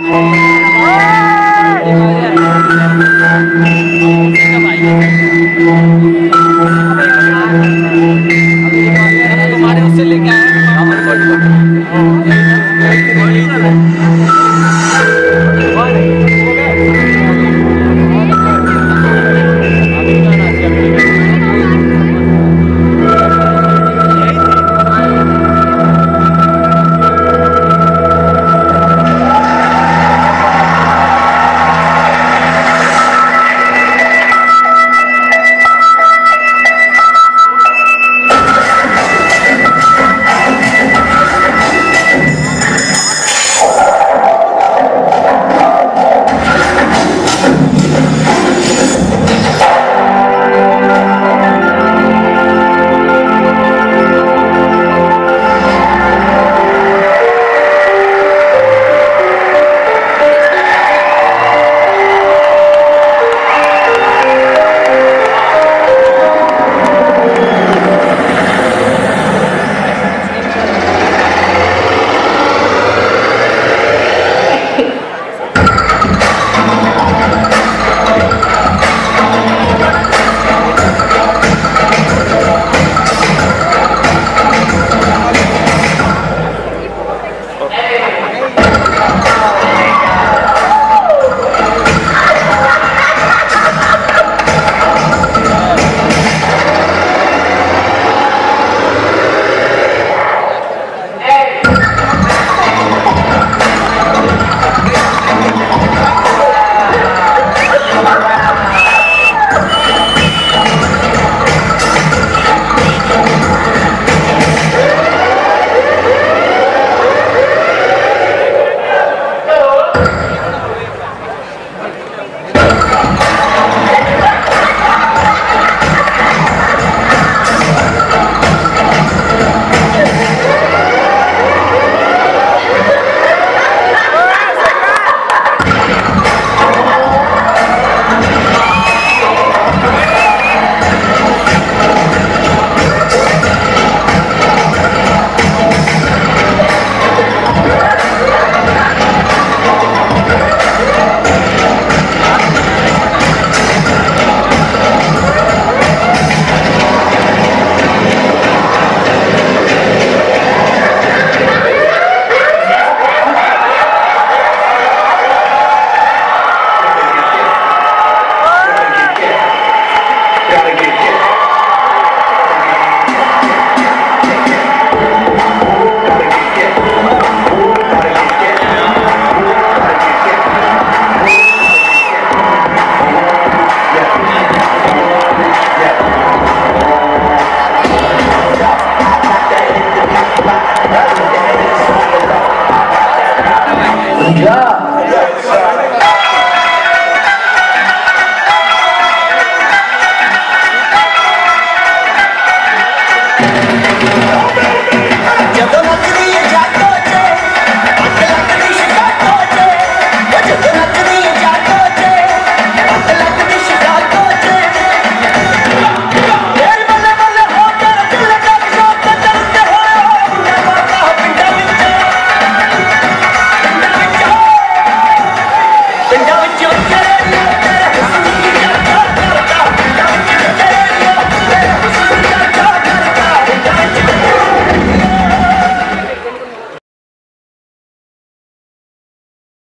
Vai. Ya,